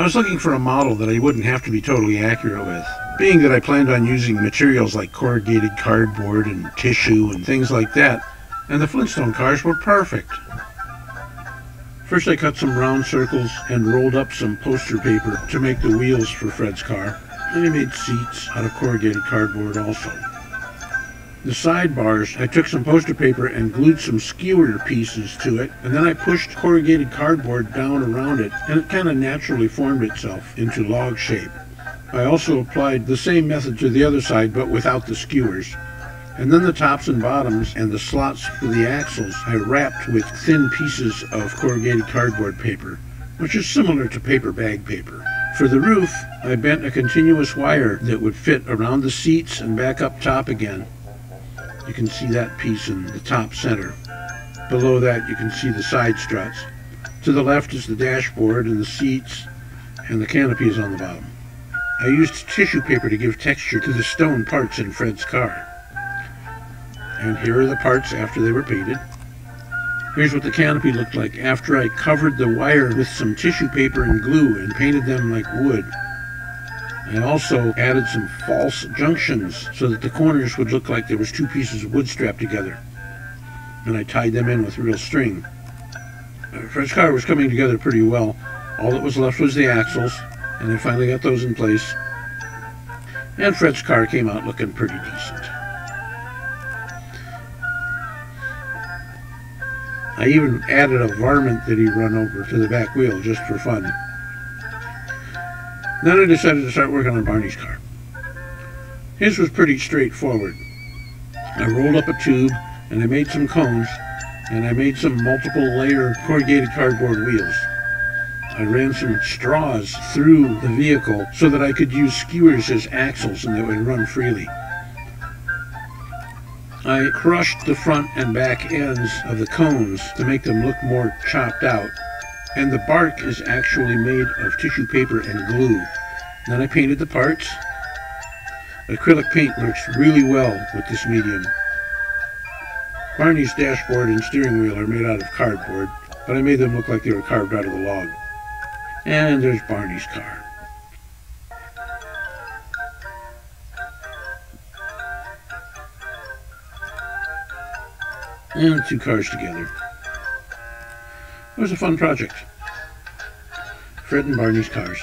I was looking for a model that I wouldn't have to be totally accurate with, being that I planned on using materials like corrugated cardboard and tissue and things like that, and the Flintstone cars were perfect. First I cut some round circles and rolled up some poster paper to make the wheels for Fred's car, and I made seats out of corrugated cardboard also. The sidebars, I took some poster paper and glued some skewer pieces to it, and then I pushed corrugated cardboard down around it, and it kind of naturally formed itself into log shape. I also applied the same method to the other side, but without the skewers. And then the tops and bottoms and the slots for the axles I wrapped with thin pieces of corrugated cardboard paper, which is similar to paper bag paper. For the roof, I bent a continuous wire that would fit around the seats and back up top again. You can see that piece in the top center. Below that you can see the side struts. To the left is the dashboard and the seats, and the canopy is on the bottom. I used tissue paper to give texture to the stone parts in Fred's car. And here are the parts after they were painted. Here's what the canopy looked like after I covered the wire with some tissue paper and glue and painted them like wood. I also added some false junctions so that the corners would look like there was two pieces of wood strapped together. And I tied them in with real string. Fred's car was coming together pretty well. All that was left was the axles, and I finally got those in place. And Fred's car came out looking pretty decent. I even added a varmint that he'd run over to the back wheel just for fun. Then I decided to start working on Barney's car. His was pretty straightforward. I rolled up a tube and I made some cones and I made some multiple layer corrugated cardboard wheels. I ran some straws through the vehicle so that I could use skewers as axles and they would run freely. I crushed the front and back ends of the cones to make them look more chopped out and the bark is actually made of tissue paper and glue. Then I painted the parts. Acrylic paint works really well with this medium. Barney's dashboard and steering wheel are made out of cardboard, but I made them look like they were carved out of the log. And there's Barney's car. And two cars together. It was a fun project. Fred and Barney's cars.